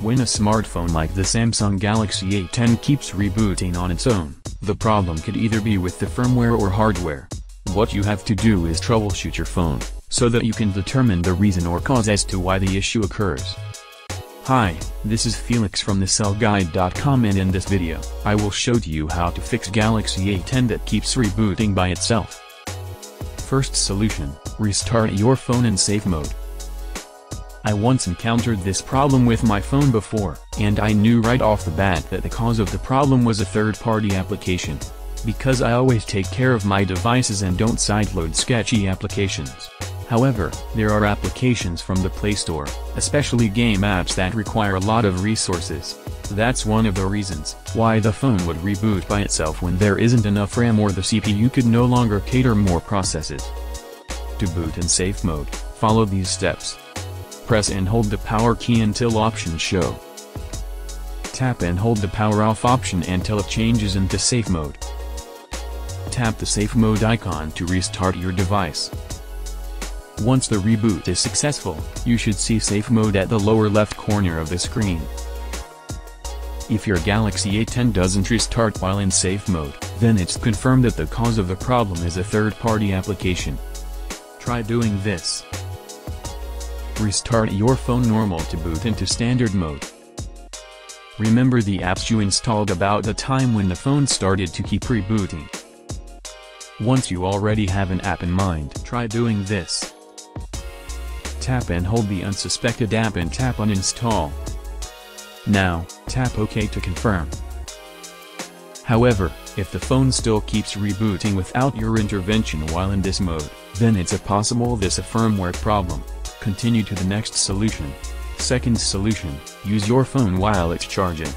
When a smartphone like the Samsung Galaxy A10 keeps rebooting on its own, the problem could either be with the firmware or hardware. What you have to do is troubleshoot your phone, so that you can determine the reason or cause as to why the issue occurs. Hi, this is Felix from thecellguide.com and in this video, I will show to you how to fix Galaxy A10 that keeps rebooting by itself. First solution, restart your phone in safe mode. I once encountered this problem with my phone before, and I knew right off the bat that the cause of the problem was a third-party application. Because I always take care of my devices and don't sideload sketchy applications. However, there are applications from the Play Store, especially game apps that require a lot of resources. That's one of the reasons why the phone would reboot by itself when there isn't enough RAM or the CPU could no longer cater more processes. To boot in safe mode, follow these steps. Press and hold the power key until options show. Tap and hold the power off option until it changes into safe mode. Tap the safe mode icon to restart your device. Once the reboot is successful, you should see safe mode at the lower left corner of the screen. If your Galaxy A10 doesn't restart while in safe mode, then it's confirmed that the cause of the problem is a third-party application. Try doing this. Restart your phone normal to boot into standard mode. Remember the apps you installed about the time when the phone started to keep rebooting. Once you already have an app in mind, try doing this. Tap and hold the unsuspected app and tap uninstall. Now, tap OK to confirm. However, if the phone still keeps rebooting without your intervention while in this mode, then it's a possible this a firmware problem. Continue to the next solution. Second solution, use your phone while it's charging.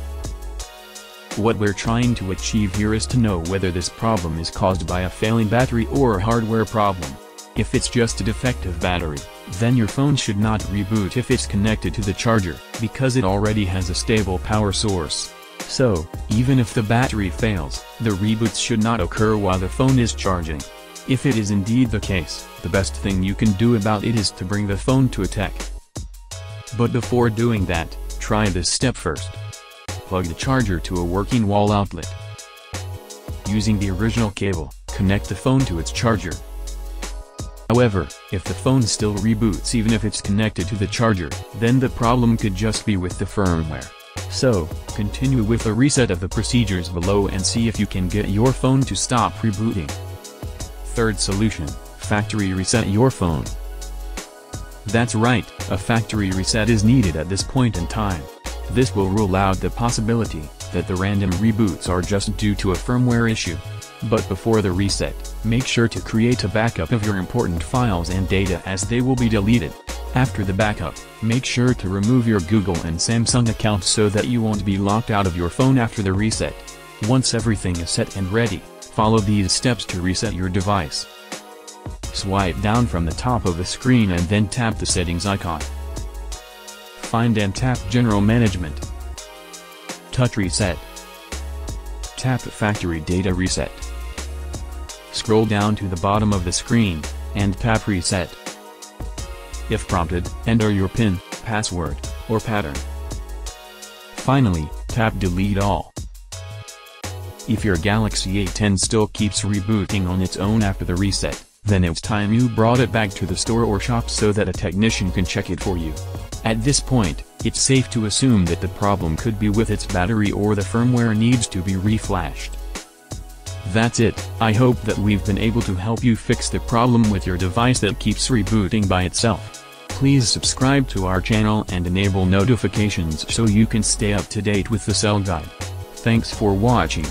What we're trying to achieve here is to know whether this problem is caused by a failing battery or a hardware problem. If it's just a defective battery, then your phone should not reboot if it's connected to the charger, because it already has a stable power source. So, even if the battery fails, the reboots should not occur while the phone is charging. If it is indeed the case, the best thing you can do about it is to bring the phone to a tech. But before doing that, try this step first. Plug the charger to a working wall outlet. Using the original cable, connect the phone to its charger. However, if the phone still reboots even if it's connected to the charger, then the problem could just be with the firmware. So, continue with a reset of the procedures below and see if you can get your phone to stop rebooting. Third solution, factory reset your phone. That's right, a factory reset is needed at this point in time. This will rule out the possibility that the random reboots are just due to a firmware issue. But before the reset, make sure to create a backup of your important files and data as they will be deleted. After the backup, make sure to remove your Google and Samsung accounts so that you won't be locked out of your phone after the reset. Once everything is set and ready, Follow these steps to reset your device. Swipe down from the top of the screen and then tap the settings icon. Find and tap General Management. Touch Reset. Tap Factory Data Reset. Scroll down to the bottom of the screen, and tap Reset. If prompted, enter your PIN, password, or pattern. Finally, tap Delete All. If your Galaxy A10 still keeps rebooting on its own after the reset, then it's time you brought it back to the store or shop so that a technician can check it for you. At this point, it's safe to assume that the problem could be with its battery or the firmware needs to be reflashed. That's it, I hope that we've been able to help you fix the problem with your device that keeps rebooting by itself. Please subscribe to our channel and enable notifications so you can stay up to date with the Cell Guide. Thanks for watching.